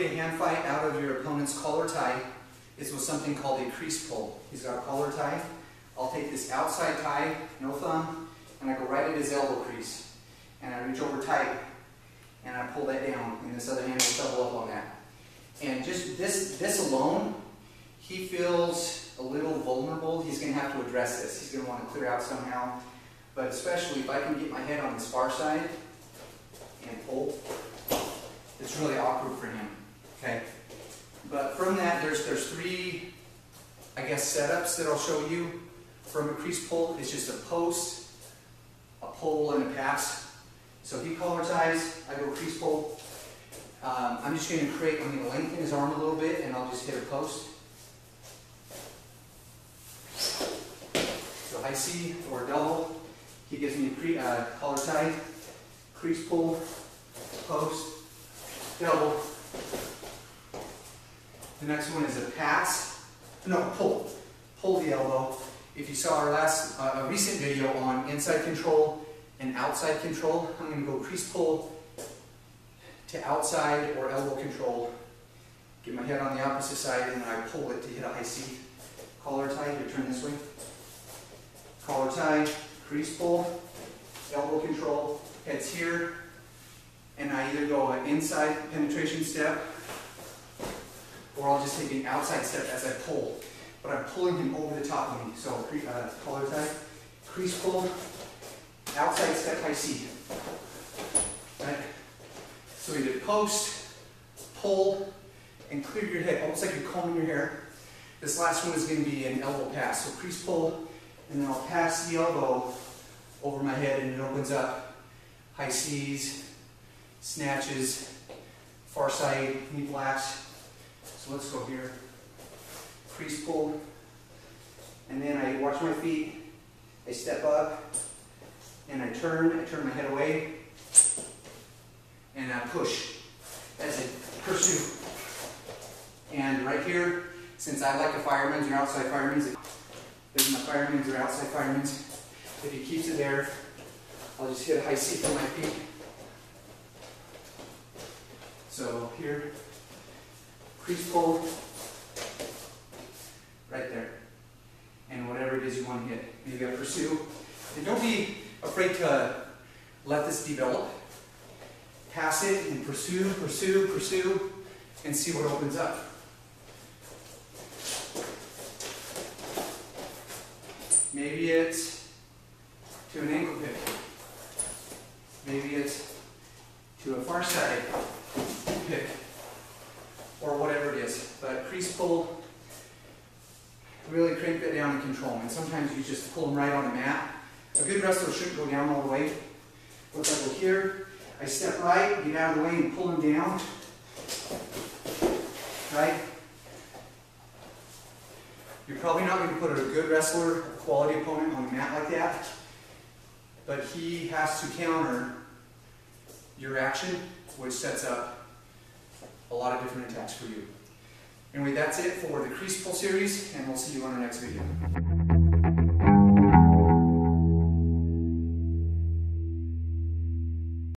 hand fight out of your opponent's collar tie is with something called a crease pull. He's got a collar tie. I'll take this outside tie, no thumb, and I go right at his elbow crease. And I reach over tight, and I pull that down, and this other hand will double up on that. And just this, this alone, he feels a little vulnerable. He's going to have to address this. He's going to want to clear out somehow. But especially if I can get my head on this far side and pull, it's really awkward for him. Okay? But from that, there's, there's three, I guess, setups that I'll show you from a crease pull. It's just a post, a pull, and a pass. So he collar ties, I go crease pull. Um, I'm just going to create, I'm going to lengthen his arm a little bit, and I'll just hit a post. So high C or double. He gives me a pre, uh, collar tie, crease pull, post, double. The next one is a pass. No, pull. Pull the elbow. If you saw our last, uh, a recent video on inside control and outside control, I'm going to go crease pull to outside or elbow control. Get my head on the opposite side and then I pull it to hit a high C. Collar tie, you turn this way. Collar tie, crease pull, elbow control, head's here, and I either go an inside penetration step or I'll just take an outside step as I pull. But I'm pulling him over the top of me. So uh, collar tie, crease pull, outside step high C. Right? So we did post, pull, and clear your head, almost like you're combing your hair. This last one is going to be an elbow pass. So crease pull, and then I'll pass the elbow over my head and it opens up. High C's, snatches, far side, knee flaps. So let's go here. Crease pull. And then I watch my feet. I step up and I turn. I turn my head away. And I push as I pursue. And right here, since I like the fireman's or outside fireman's, there's my fireman's or outside fireman's. If he keeps it there, I'll just hit a high C for my feet. So here, crease pull, right there. And whatever it is you want to hit. Maybe I pursue. And don't be afraid to let this develop. Pass it and pursue, pursue, pursue, and see what opens up. Maybe it's to an ankle pick. Maybe it's to a far side pick. Or whatever it is. But crease pull, really crank that down and control them. And sometimes you just pull them right on the mat. A good wrestler shouldn't go down all the way. Look, I here, I step right, get out of the way and pull them down. Right? You're probably not going to put a good wrestler, a quality opponent on the mat like that, but he has to counter your action, which sets up a lot of different attacks for you. Anyway, that's it for the crease pull series, and we'll see you on our next video.